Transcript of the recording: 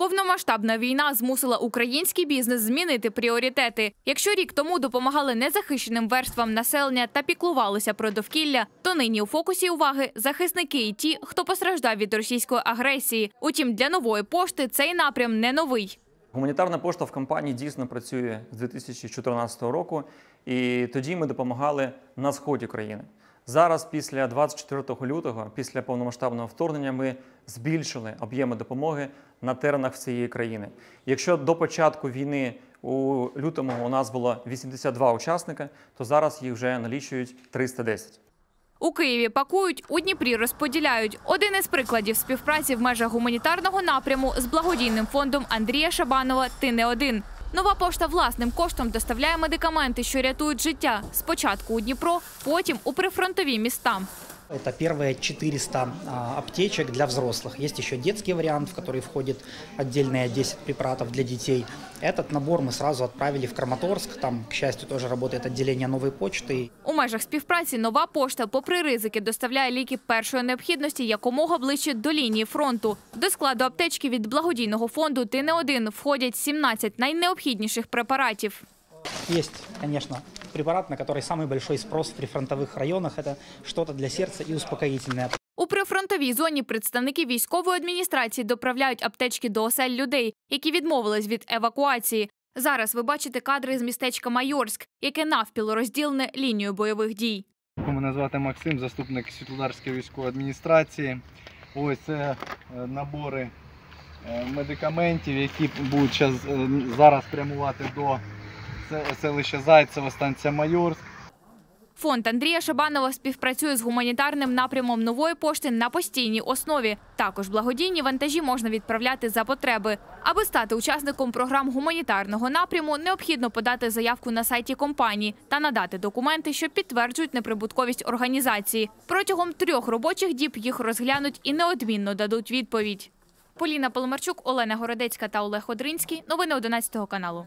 Повномасштабна війна змусила український бізнес змінити пріоритети. Якщо рік тому допомагали незахищеним верствам населення та піклувалися про довкілля, то нині у фокусі уваги захисники і ті, хто постраждав від російської агресії. Утім, для нової пошти цей напрям не новий. Гуманітарна пошта в компанії дійсно працює з 2014 року, і тоді ми допомагали на сході країни. Зараз, після 24 лютого, після повномасштабного вторгнення, ми збільшили об'єми допомоги на теренах всієї країни. Якщо до початку війни у лютому у нас було 82 учасника, то зараз їх вже налічують 310. У Києві пакують, у Дніпрі розподіляють. Один із прикладів співпраці в межах гуманітарного напряму з благодійним фондом Андрія Шабанова Ти не один. Нова пошта власним коштом доставляє медикаменти, що рятують життя. Спочатку у Дніпро, потім у прифронтові міста. Это первые 400 а, аптечек для взрослых. Есть еще детский вариант, в который входит отдельные 10 препаратов для детей. Этот набор мы сразу отправили в Краматорск. Там, к счастью, тоже работает отделение новой почты. У межах співпраці нова пошта, попри ризики, доставляє ліки першої необхідності якомога ближче до лінії фронту. До складу аптечки від благодійного фонду Ти не один входять 17 найнеобхідніших препаратів. Есть, конечно, препарат, на который самый большой спрос в прифронтовых районах. Это что-то для сердца и успокоительное. У прифронтовій зоні представники військової адміністрації доправляють аптечки до осель людей, які відмовились від евакуації. Зараз ви бачите кадри з містечка Майорськ, яке навпіл розділене лінією бойових дій. Мене звати Максим, заступник Світлодарської військової адміністрації. Ось це е, набори е, медикаментів, які будуть щас, е, зараз прямувати до се- селища Зайцево, станція Майорськ. Фонд Андрія Шабанова співпрацює з гуманітарним напрямом нової пошти на постійній основі. Також благодійні вантажі можна відправляти за потреби. Аби стати учасником програм гуманітарного напряму, необхідно подати заявку на сайті компанії та надати документи, що підтверджують неприбутковість організації. Протягом трьох робочих діб їх розглянуть і неодмінно дадуть відповідь. Поліна Поломарчук, Олена Городецька та Олег Одринський. Новини 11 каналу.